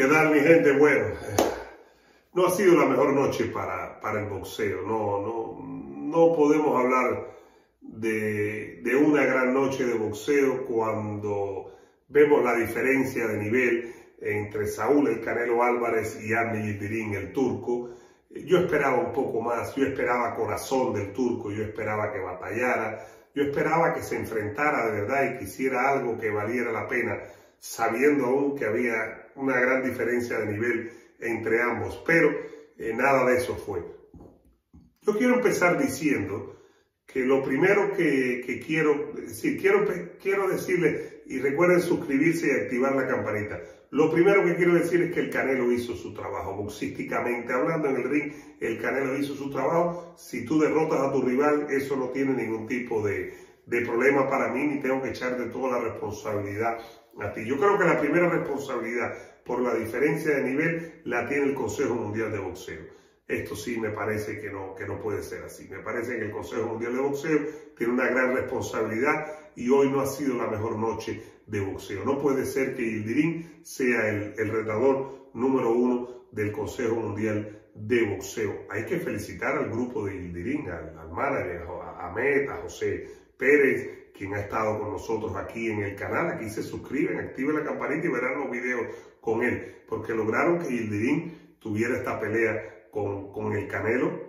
¿Qué tal mi gente? Bueno, no ha sido la mejor noche para, para el boxeo. No, no, no podemos hablar de, de, una gran noche de boxeo cuando vemos la diferencia de nivel entre Saúl el Canelo Álvarez y Andy Yildirim el turco. Yo esperaba un poco más, yo esperaba corazón del turco, yo esperaba que batallara, yo esperaba que se enfrentara de verdad y que hiciera algo que valiera la pena, sabiendo aún que había una gran diferencia de nivel entre ambos, pero eh, nada de eso fue. Yo quiero empezar diciendo que lo primero que, quiero decir, quiero, quiero decirle, y recuerden suscribirse y activar la campanita. Lo primero que quiero decir es que el Canelo hizo su trabajo, boxísticamente hablando en el ring, el Canelo hizo su trabajo. Si tú derrotas a tu rival, eso no tiene ningún tipo de, de problema para mí, ni tengo que echar de toda la responsabilidad a. Yo creo que la primera responsabilidad por la diferencia de nivel la tiene el Consejo Mundial de Boxeo. Esto sí me parece que no, que no puede ser así. Me parece que el Consejo Mundial de Boxeo tiene una gran responsabilidad y hoy no ha sido la mejor noche de boxeo. No puede ser que Yildirim sea el, el retador número uno del Consejo Mundial de Boxeo. Hay que felicitar al grupo de Yildirim, al, al manager, a Ahmed, a José Pérez, quien ha estado con nosotros aquí en el canal. Aquí se suscriben, activen la campanita y verán los videos con él, porque lograron que Yildirim tuviera esta pelea con, con el Canelo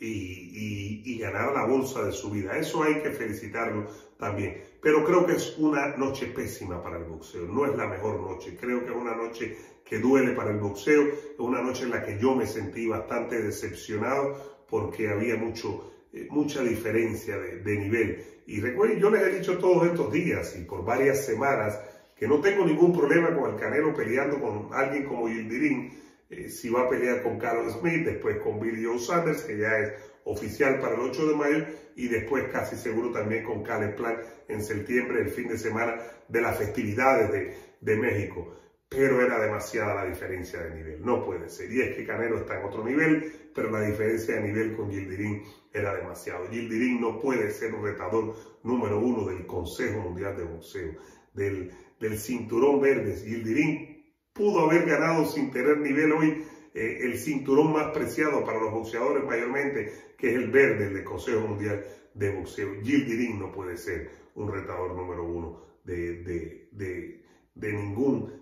y, y, y, ganar la bolsa de su vida. Eso hay que felicitarlo también. Pero creo que es una noche pésima para el boxeo. No es la mejor noche. Creo que es una noche que duele para el boxeo. Es una noche en la que yo me sentí bastante decepcionado porque había mucho, mucha diferencia de, nivel. Y recuerden, yo les he dicho todos estos días y por varias semanas que no tengo ningún problema con el Canelo peleando con alguien como Yildirim eh, si va a pelear con Carlos Smith, después con Billy Joe que ya es oficial para el 8 de mayo, y después casi seguro también con Caleb Plant en septiembre, el fin de semana de las festividades de, de México. Pero era demasiada la diferencia de nivel, no puede ser. Y es que Canelo está en otro nivel, pero la diferencia de nivel con Gildirín era demasiado. Gildirín no puede ser un retador número uno del Consejo Mundial de Boxeo, del, del cinturón verde. Gildirín pudo haber ganado sin tener nivel hoy eh, el cinturón más preciado para los boxeadores mayormente, que es el verde del Consejo Mundial de Boxeo. Gilles no puede ser un retador número uno de, de, de, de ningún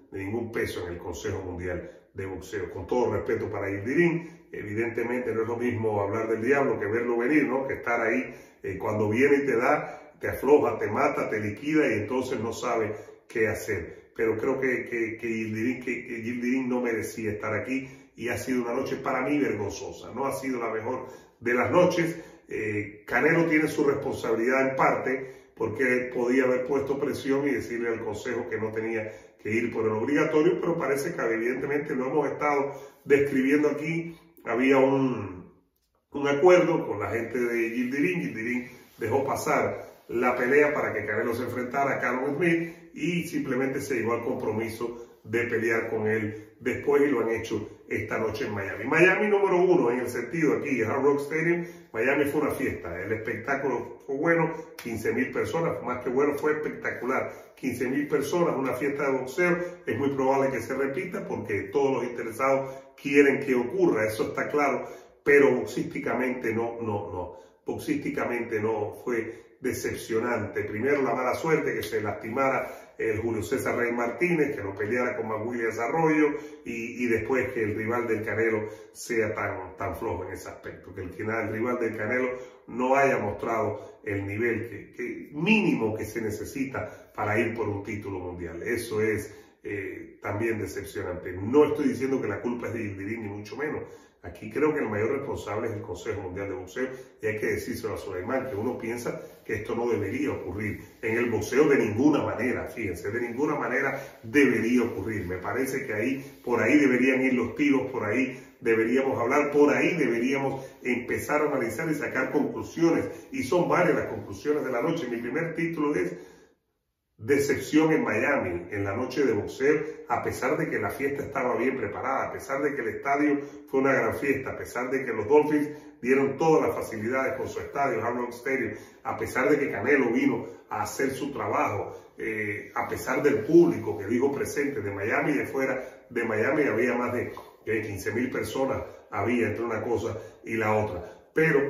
peso en el Consejo Mundial de Boxeo. Con todo respeto para Gilles evidentemente no es lo mismo hablar del diablo que verlo venir, ¿no? Que estar ahí eh, cuando viene y te da, te afloja, te mata, te liquida y entonces no sabe qué hacer pero creo que, que, Gildirín, no merecía estar aquí y ha sido una noche para mí vergonzosa, no ha sido la mejor de las noches. Eh, Canelo tiene su responsabilidad en parte porque podía haber puesto presión y decirle al Consejo que no tenía ir por el obligatorio, pero parece que evidentemente lo hemos estado describiendo aquí. Había un, un acuerdo con la gente de Gildirín, Gildirín dejó pasar la pelea para que Canelo se enfrentara a Carlos Smith y simplemente se llegó al compromiso de pelear con él después y lo han hecho esta noche en Miami. Miami número uno en el sentido aquí, Hard Rock Stadium, Miami fue una fiesta, el espectáculo fue bueno, 15 mil personas, más que bueno, fue espectacular, 15 mil personas, una fiesta de boxeo, es muy probable que se repita porque todos los interesados quieren que ocurra, eso está claro, pero boxísticamente no, no, no, boxísticamente no fue decepcionante. Primero la mala suerte que se lastimara el Julio César Rey Martínez, que no peleara con Williams Arroyo y, y, después que el rival del Canelo sea tan, tan flojo en ese aspecto, que el, el rival del Canelo no haya mostrado el nivel que, que, mínimo que se necesita para ir por un título mundial. Eso es eh, también decepcionante. No estoy diciendo que la culpa es de Yildirim, ni mucho menos. Aquí creo que el mayor responsable es el Consejo Mundial de Boxeo y hay que decírselo a Suleiman, que uno piensa que esto no debería ocurrir. En el boxeo de ninguna manera, fíjense, de ninguna manera debería ocurrir. Me parece que ahí, por ahí deberían ir los tiros, por ahí deberíamos hablar, por ahí deberíamos empezar a analizar y sacar conclusiones. Y son varias las conclusiones de la noche. Mi primer título es decepción en Miami en la noche de boxeo, a pesar de que la fiesta estaba bien preparada, a pesar de que el estadio fue una gran fiesta, a pesar de que los Dolphins dieron todas las facilidades con su estadio, Rock Stadium, a pesar de que Canelo vino a hacer su trabajo eh, a pesar del público que dijo presente de Miami y de fuera de Miami, había más de 15 mil personas, había entre una cosa y la otra. Pero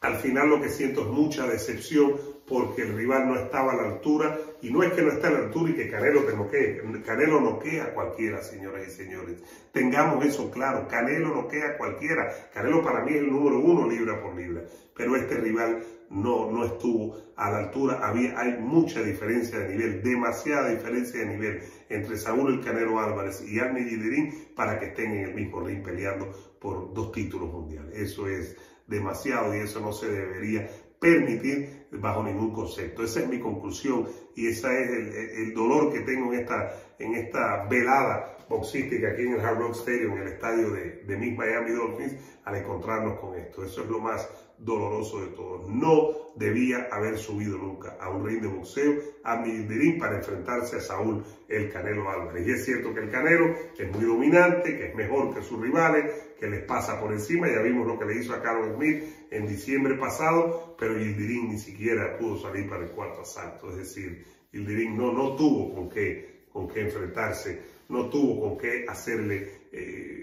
al final lo que siento es mucha decepción porque el rival no estaba a la altura y no es que no esté a la altura y que Canelo te noquee. Canelo noquea a cualquiera, señoras y señores. Tengamos eso claro. Canelo noquea a cualquiera. Canelo para mí es el número uno libra por libra. Pero este rival no, no estuvo a la altura. Había, hay mucha diferencia de nivel, demasiada diferencia de nivel entre Saúl el Canelo Álvarez y Arne Giderín para que estén en el mismo ring peleando por dos títulos mundiales. Eso es demasiado y eso no se debería permitir bajo ningún concepto. Esa es mi conclusión y ese es el, dolor que tengo en esta, en esta velada boxística aquí en el Hard Rock Stadium, en el estadio de, de mis Miami Dolphins, al encontrarnos con esto. Eso es lo más doloroso de todo. No debía haber subido nunca a un ring de boxeo a Mildirín para enfrentarse a Saúl el Canelo Álvarez. Y es cierto que el Canelo es muy dominante, que es mejor que sus rivales, que les pasa por encima. Ya vimos lo que le hizo a Carlos Smith en diciembre pasado, pero Yildirim ni siquiera pudo salir para el cuarto asalto. Es decir, Yildirim no, no tuvo con qué, con qué enfrentarse, no tuvo con qué hacerle eh,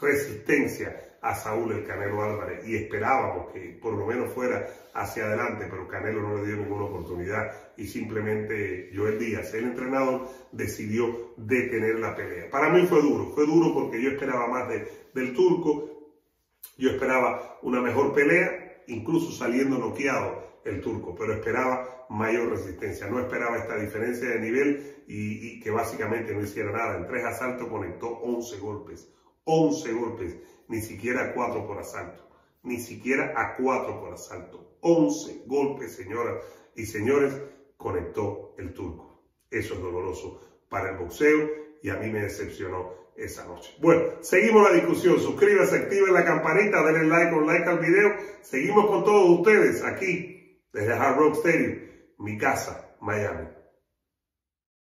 resistencia a Saúl el Canelo Álvarez y esperábamos que por lo menos fuera hacia adelante, pero Canelo no le dio ninguna oportunidad y simplemente Joel Díaz, el entrenador, decidió detener la pelea. Para mí fue duro, fue duro porque yo esperaba más de, del turco, yo esperaba una mejor pelea, incluso saliendo noqueado el turco, pero esperaba mayor resistencia, no esperaba esta diferencia de nivel y, y que básicamente no hiciera nada. En tres asaltos conectó 11 golpes, 11 golpes ni siquiera a cuatro por asalto, ni siquiera a cuatro por asalto. 11 golpes, señoras y señores, conectó el turco. Eso es doloroso para el boxeo y a mí me decepcionó esa noche. Bueno, seguimos la discusión. Suscríbase, active la campanita, denle like o like al video. Seguimos con todos ustedes aquí desde Hard Rock Stadium, mi casa, Miami.